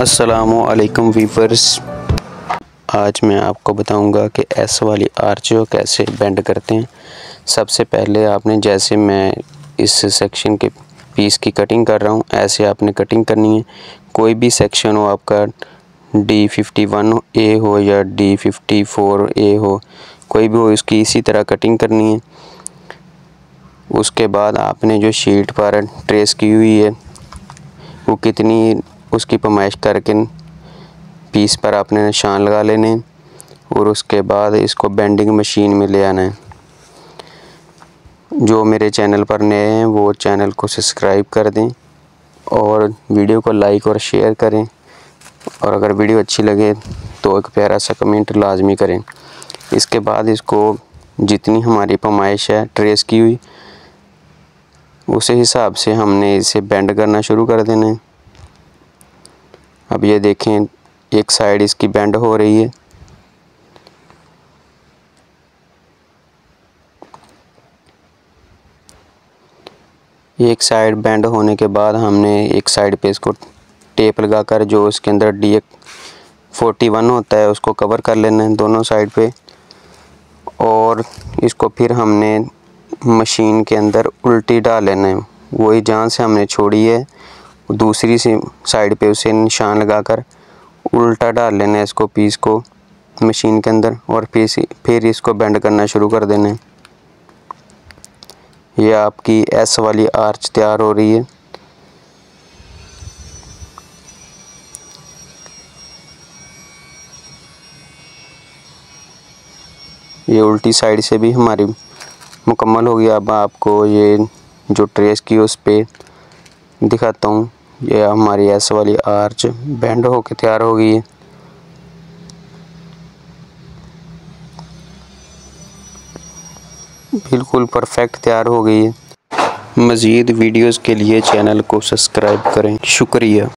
असलकम वीवर्स। आज मैं आपको बताऊँगा कि एस वाली आर्च कैसे बेंड करते हैं। सबसे पहले आपने जैसे मैं इस सेक्शन के पीस की कटिंग कर रहा हूँ, ऐसे आपने कटिंग करनी है। कोई भी सेक्शन हो आपका डी फिफ्टी वन ए हो या डी फिफ्टी फोर ए हो, कोई भी हो, इसकी इसी तरह कटिंग करनी है। उसके बाद आपने जो शीट पर ट्रेस की हुई है, वो कितनी उसकी पमाइश करके पीस पर आपने निशान लगा लेने और उसके बाद इसको बेंडिंग मशीन में ले आना। है जो मेरे चैनल पर नए हैं, वो चैनल को सब्सक्राइब कर दें और वीडियो को लाइक और शेयर करें। और अगर वीडियो अच्छी लगे तो एक प्यारा सा कमेंट लाजमी करें। इसके बाद इसको जितनी हमारी पमाइश है ट्रेस की हुई, उसी हिसाब से हमने इसे बेंड करना शुरू कर देना है। अब ये देखें, एक साइड इसकी बेंड हो रही है। एक साइड बेंड होने के बाद हमने एक साइड पे इसको टेप लगाकर, जो इसके अंदर डी एक फोर्टी वन होता है, उसको कवर कर लेना है दोनों साइड पे। और इसको फिर हमने मशीन के अंदर उल्टी डाल लेना है। वही जहाँ से हमने छोड़ी है। दूसरी साइड पे उसे निशान लगाकर उल्टा डाल लेना है इसको पीस को मशीन के अंदर और फिर फिर इसको बेंड करना शुरू कर देना है। ये आपकी एस वाली आर्च तैयार हो रही है। ये उल्टी साइड से भी हमारी मुकम्मल हो गया अब आपको ये जो ट्रेस की उस पर दिखाता हूँ। ये हमारी एस वाली आर्च बेंड होके तैयार हो गई है। बिल्कुल परफेक्ट तैयार हो गई है। मज़ीद वीडियोस के लिए चैनल को सब्सक्राइब करें। शुक्रिया।